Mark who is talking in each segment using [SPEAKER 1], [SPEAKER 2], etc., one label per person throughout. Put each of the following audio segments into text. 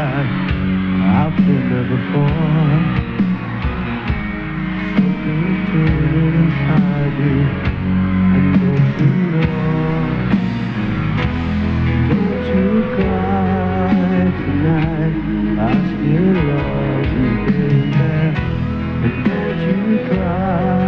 [SPEAKER 1] I've been there before. Something faded inside you And Don't you cry tonight? I still love you, baby. And don't you cry.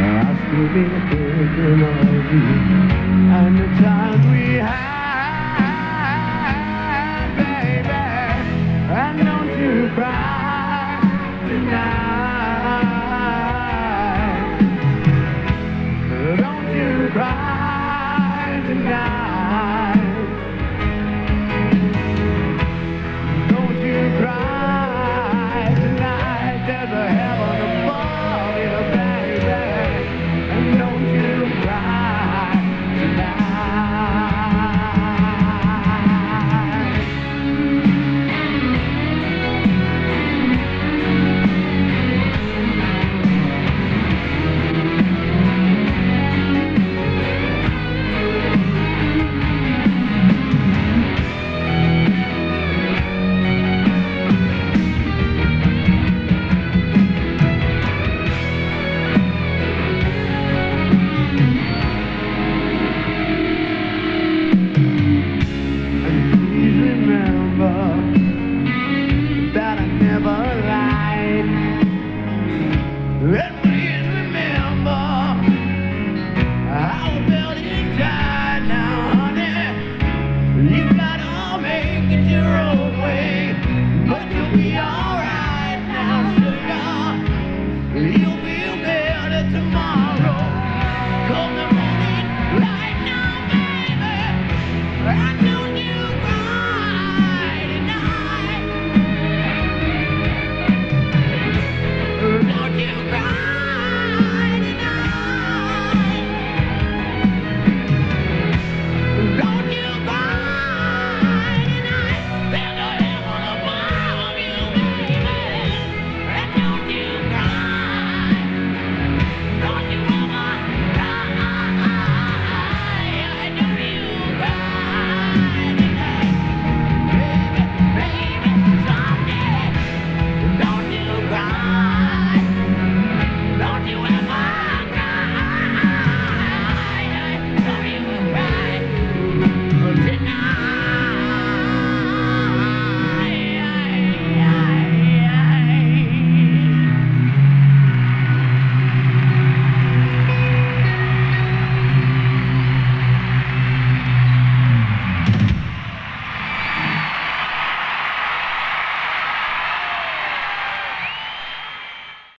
[SPEAKER 1] I'll still be here, girl, And the times we had. Let